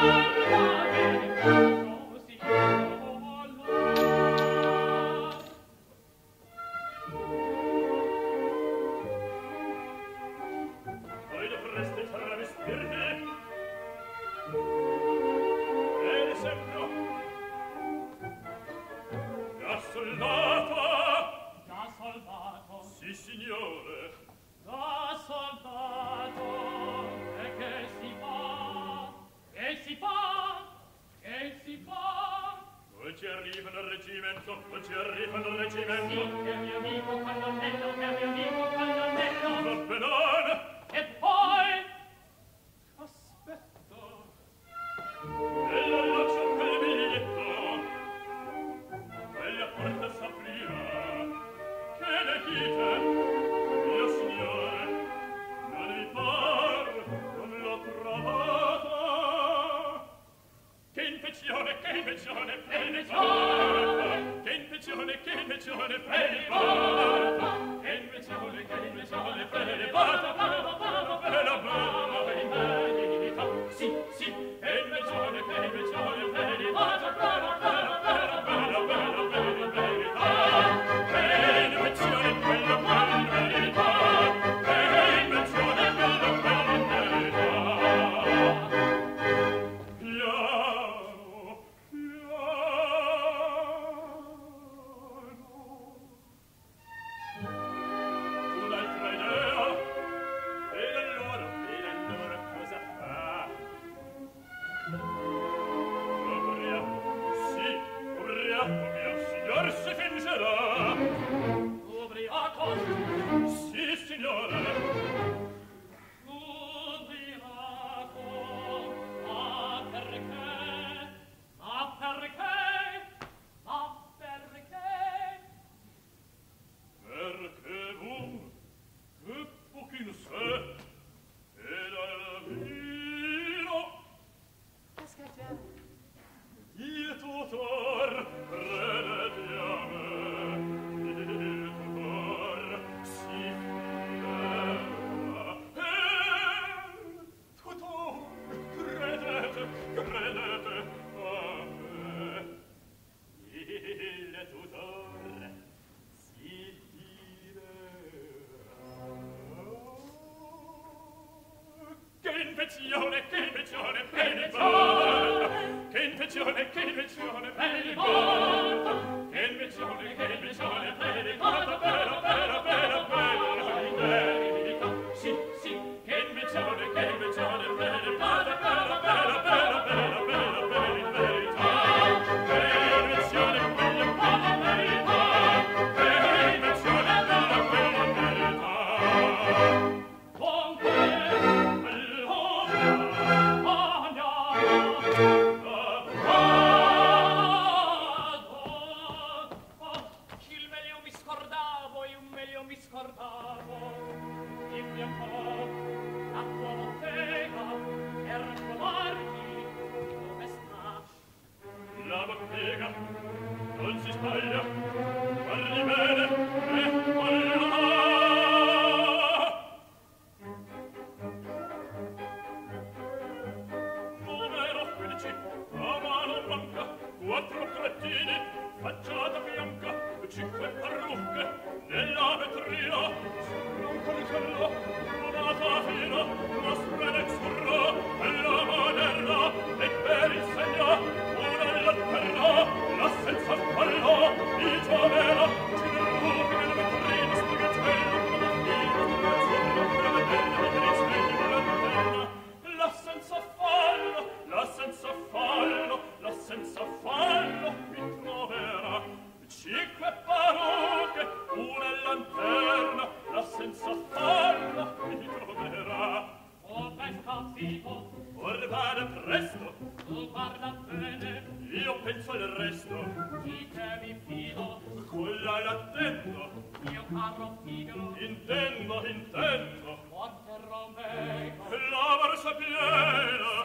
Lord. reggimento, non arriva il reggimento. Sì, che mio amico colonnello, che mio amico colonnello. Va. E poi... Aspetta. E la laccia per il biglietto. Quella porta s'aprirà. Che ne dite? Mio signore, non vi par, non l'ho trovata. Che infezione, che infezione, che infezione invecione che invecione prelevata, che invecione che invecione prelevata, prelevata, prelevata, pensione, che in pensione, ben riporta. Che in pensione, che in pensione, ben riporta. Che in che in pensione, ben riporta, però, però, però. scordato in mio cor la tua bottega per trovarti dove sta la bottega non si sbaglia guardi bene Cinque parole, una lanterna, la senza farla mi troverà. O presto, fico. Or vada presto. Tu parla bene. Io penso al resto. Di te mi fido. Quella l'attendo. Io parlo figlio. Intendo, intendo. Porterò me, La barca piena.